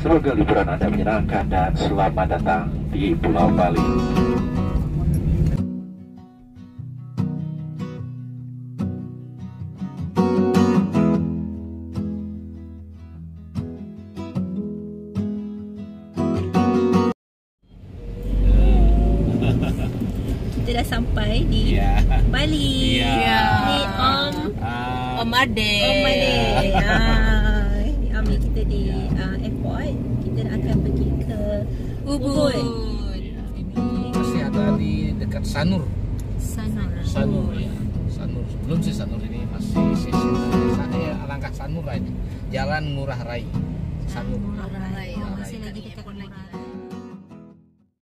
Semoga liburan Anda menyenangkan dan selamat datang di Pulau Bali. Kita dah sampai di Iya. Bali. Iya. Ni Om Ah, Om Ade. Om Mane. Ah, Ami kita di ah, airport. Kita akan pergi ke Ubud. Ubud. masih ada di dekat Sanur. Sana. Sanur ya. Sanur. Belum sih Sanur ini masih sisi saya alangkah Sanur lah ini. Jalan Ngurah Rai. Sanur. Ngurah Rai.